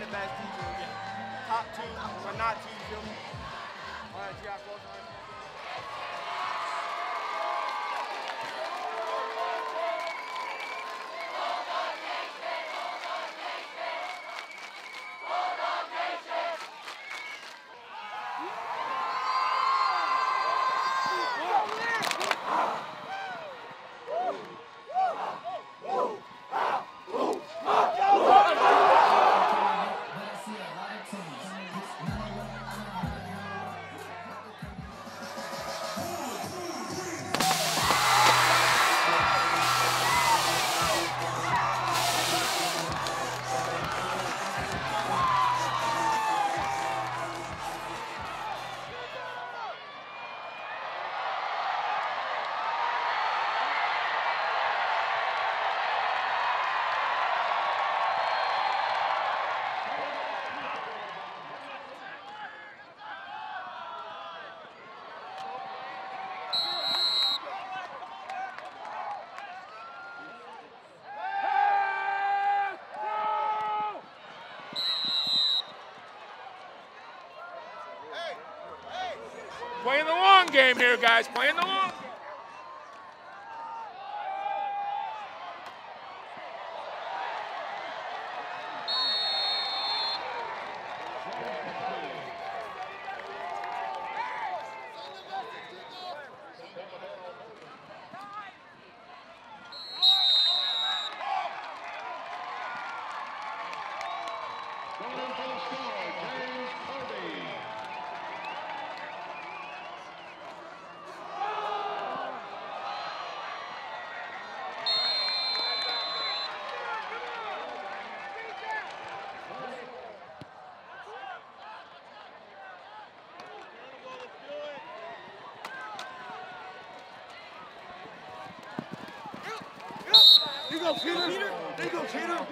the best. Top two, but not two, feel me? All right, G, I close game here, guys. Playing the long game. Here you go, Peter. There you go, Peter.